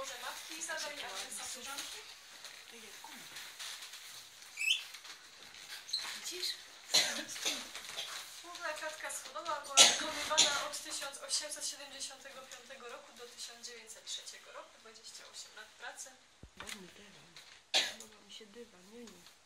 Boże Matki. Widzisz? Główna klatka schodowa była wykonywana od 1875 roku do 1903 roku, 28 lat pracy. Ładny dywan. Podoba mi się dywan, nie, nie.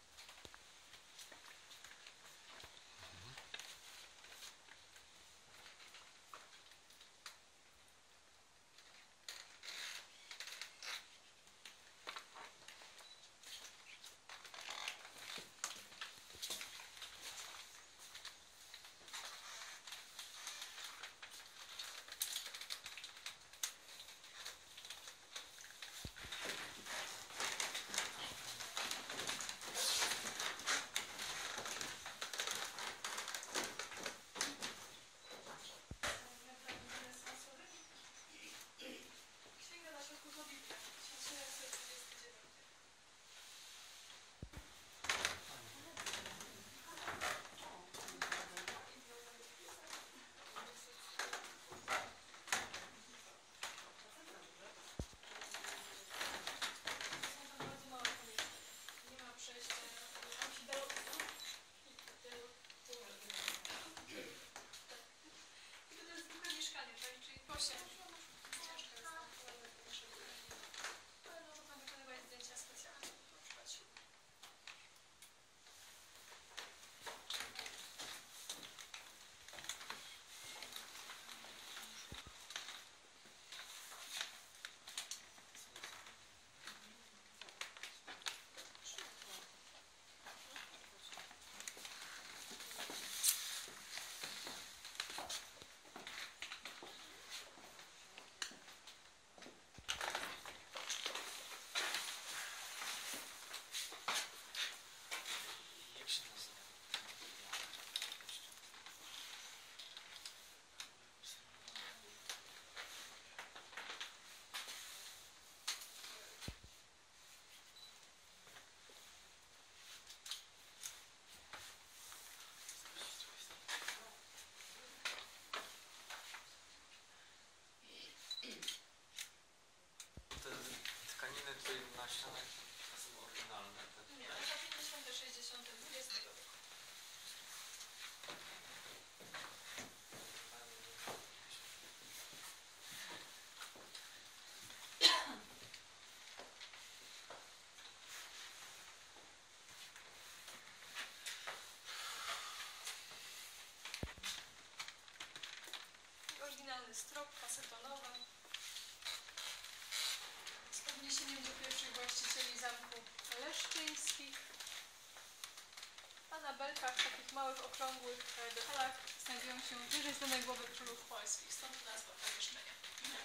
butelkach, takich małych, okrągłych e, detalach znajdują się wyżej znanej głowy królów polskich, stąd nazwa pomieszczenia. Mhm.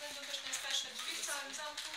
Będą też najstarsze drzwi w całym zamku.